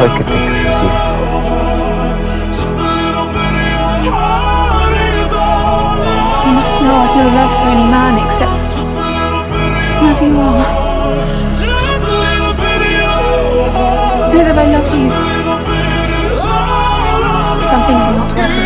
all I could you. Must know I've no love for any man except whoever you are. Know that I love you. Some things are not worth.